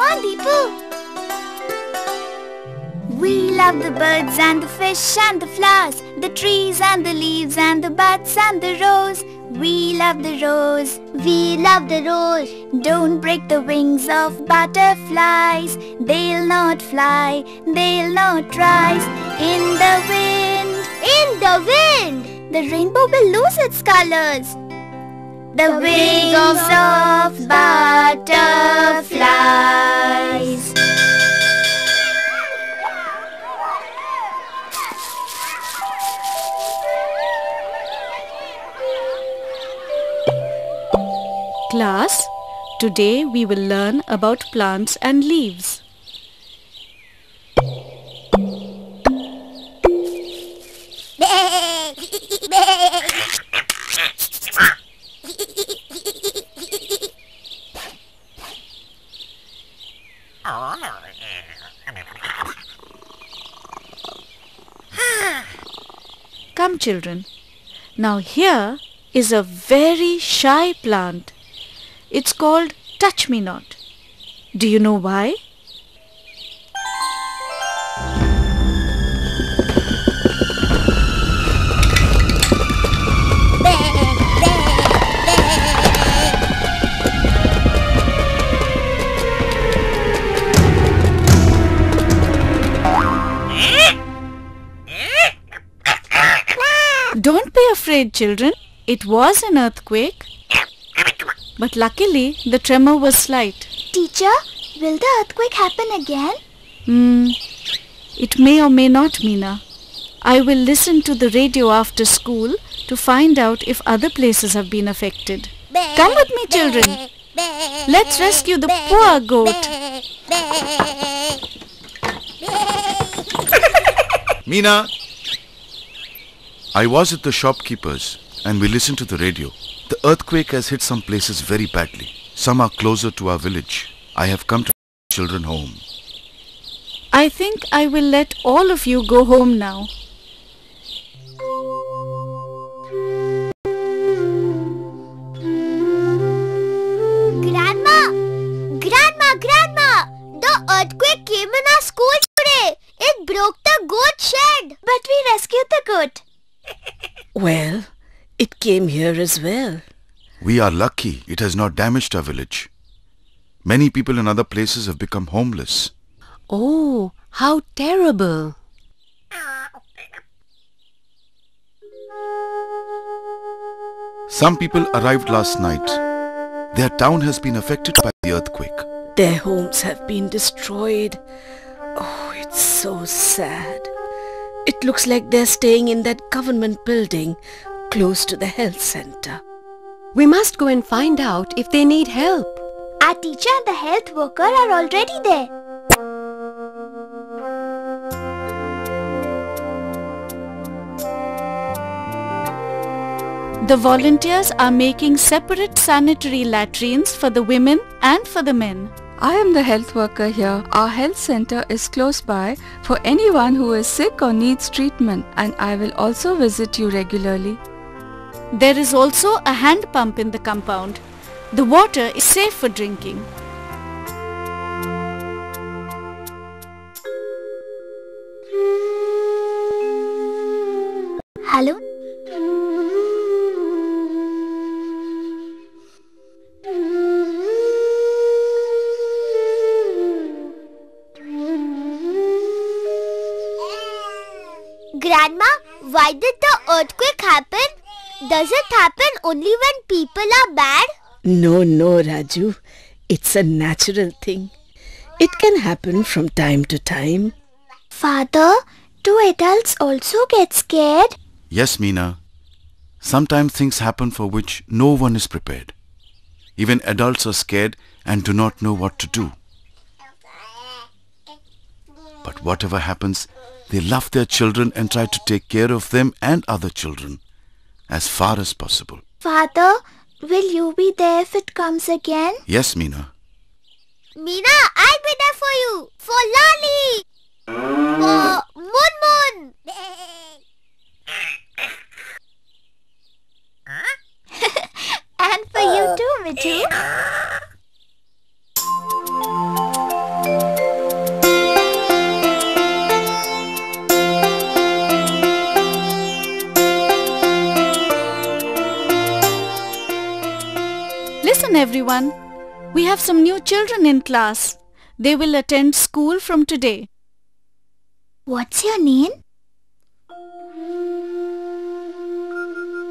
on, Deepu. We love the birds and the fish and the flowers, the trees and the leaves and the buds and the rose. We love the rose. We love the rose. Don't break the wings of butterflies. They'll not fly, they'll not rise in the wind. In the wind. The rainbow will lose its colors. The, wings of butterflies. Class, today we will learn about plants and leaves. Come children. Now here is a very shy plant. It's called touch me not. Do you know why? Afraid children. It was an earthquake. But luckily the tremor was slight. Teacher, will the earthquake happen again? Hmm. It may or may not, Meena. I will listen to the radio after school to find out if other places have been affected. Come with me, children. Let's rescue the poor goat. Meena! I was at the shopkeeper's and we listened to the radio. The earthquake has hit some places very badly. Some are closer to our village. I have come to children home. I think I will let all of you go home now. Grandma! Grandma! Grandma! The earthquake came in our school today. It broke the goat shed. But we rescued the goat. Well, it came here as well. We are lucky it has not damaged our village. Many people in other places have become homeless. Oh, how terrible. Some people arrived last night. Their town has been affected by the earthquake. Their homes have been destroyed. Oh, it's so sad. It looks like they're staying in that government building close to the health center. We must go and find out if they need help. Our teacher and the health worker are already there. The volunteers are making separate sanitary latrines for the women and for the men. I am the health worker here. Our health center is close by for anyone who is sick or needs treatment and I will also visit you regularly. There is also a hand pump in the compound. The water is safe for drinking. Earthquake happen? Does it happen only when people are bad? No, no, Raju. It's a natural thing. It can happen from time to time. Father, do adults also get scared? Yes, Meena. Sometimes things happen for which no one is prepared. Even adults are scared and do not know what to do. But whatever happens, they love their children and try to take care of them and other children as far as possible. Father, will you be there if it comes again? Yes, Meena. Meena, I'll be there in class. They will attend school from today. What's your name?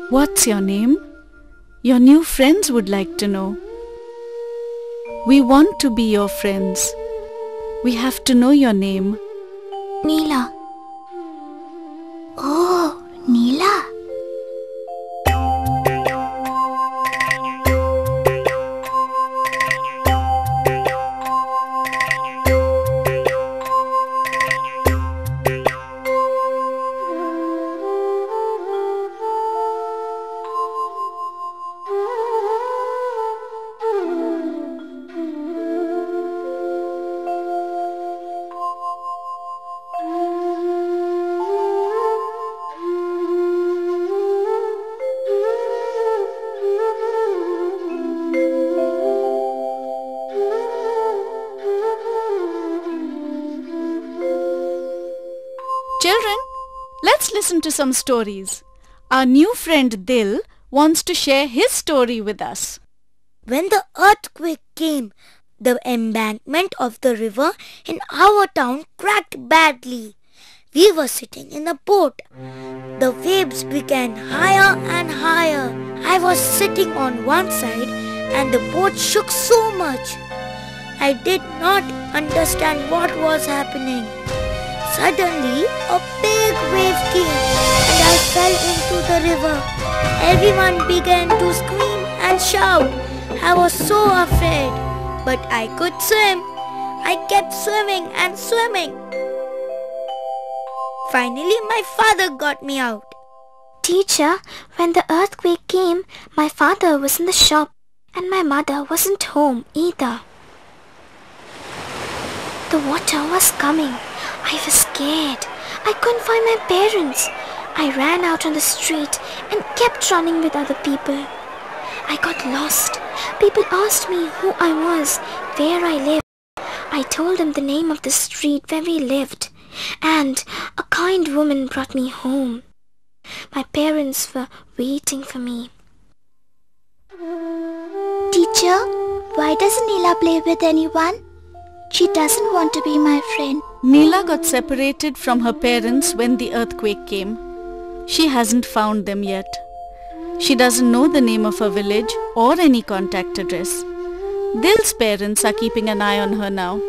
What's your name? Your new friends would like to know. We want to be your friends. We have to know your name. Neela. Listen to some stories. Our new friend Dil wants to share his story with us. When the earthquake came, the embankment of the river in our town cracked badly. We were sitting in a boat. The waves began higher and higher. I was sitting on one side and the boat shook so much. I did not understand what was happening. Suddenly, a big wave came and I fell into the river. Everyone began to scream and shout. I was so afraid, but I could swim. I kept swimming and swimming. Finally, my father got me out. Teacher, when the earthquake came, my father was in the shop and my mother wasn't home either. The water was coming. I was scared. I couldn't find my parents. I ran out on the street and kept running with other people. I got lost. People asked me who I was, where I lived. I told them the name of the street where we lived, and a kind woman brought me home. My parents were waiting for me. Teacher, why doesn't Neela play with anyone? She doesn't want to be my friend. Neela got separated from her parents when the earthquake came. She hasn't found them yet. She doesn't know the name of her village or any contact address. Dil's parents are keeping an eye on her now.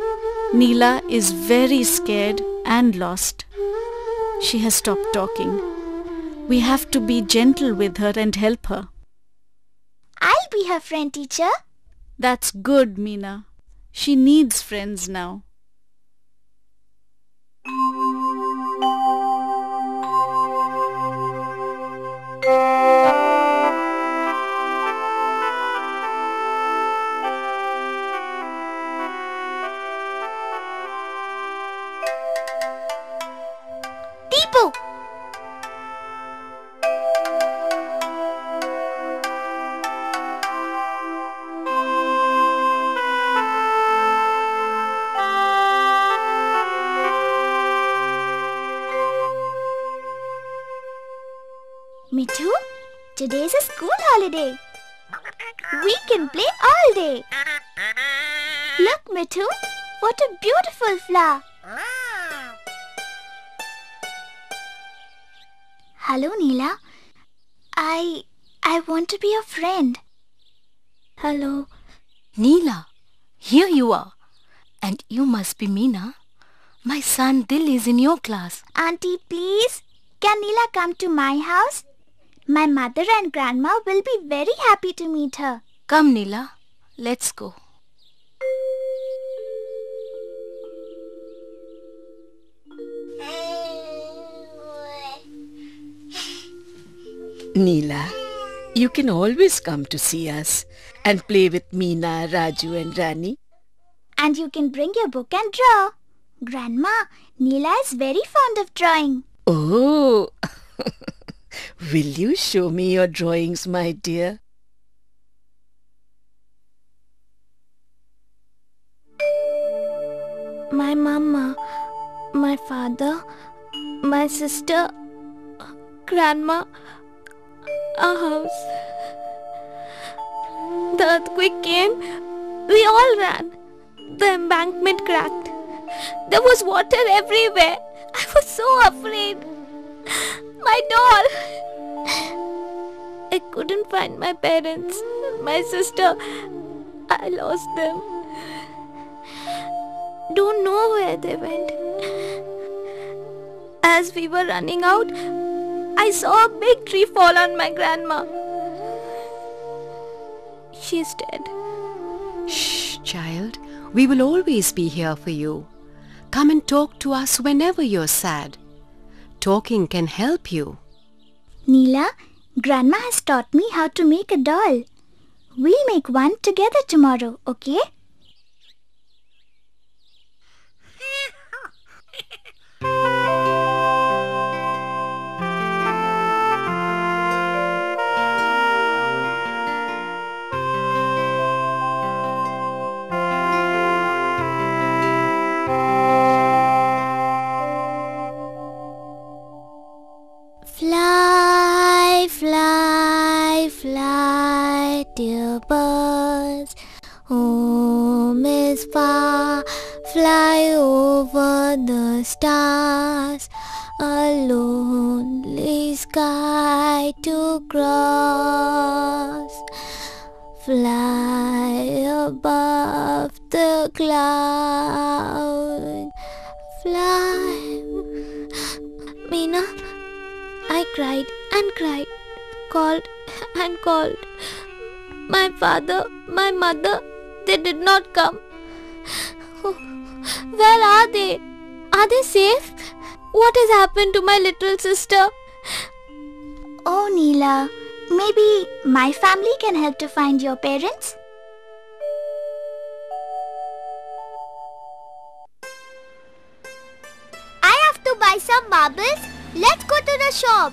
Neela is very scared and lost. She has stopped talking. We have to be gentle with her and help her. I'll be her friend, teacher. That's good, Meena. She needs friends now. Deepu! Today's a school holiday. We can play all day. Look, Mithu, what a beautiful flower. Hello, Neela. I I want to be your friend. Hello. Neela, here you are. And you must be Meena. My son Dil is in your class. Auntie, please, can Neela come to my house? My mother and grandma will be very happy to meet her. Come, Neela, let's go. Neela, you can always come to see us and play with Meena, Raju and Rani. And you can bring your book and draw. Grandma, Neela is very fond of drawing. Oh, will you show me your drawings, my dear? My mama, my father, my sister, grandma, a house. the earthquake came, we all ran. The embankment cracked. There was water everywhere. I was so afraid. My doll. I couldn't find my parents, my sister. I lost them. Don't know where they went. As we were running out, I saw a big tree fall on my grandma. She's dead. Shh, child. We will always be here for you. Come and talk to us whenever you're sad. Talking can help you. Neela, Grandma has taught me how to make a doll. We'll make one together tomorrow, okay? Stars. A lonely sky to cross. Fly above the clouds. Fly. Meena, I cried and cried, called and called. My father, my mother, they did not come. Where are they? Are they safe? What has happened to my little sister? Oh, Neela, maybe my family can help to find your parents? I have to buy some marbles. Let's go to the shop.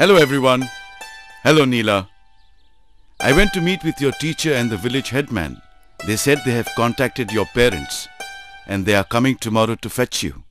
Hello everyone. Hello Neela. I went to meet with your teacher and the village headman. They said they have contacted your parents and they are coming tomorrow to fetch you.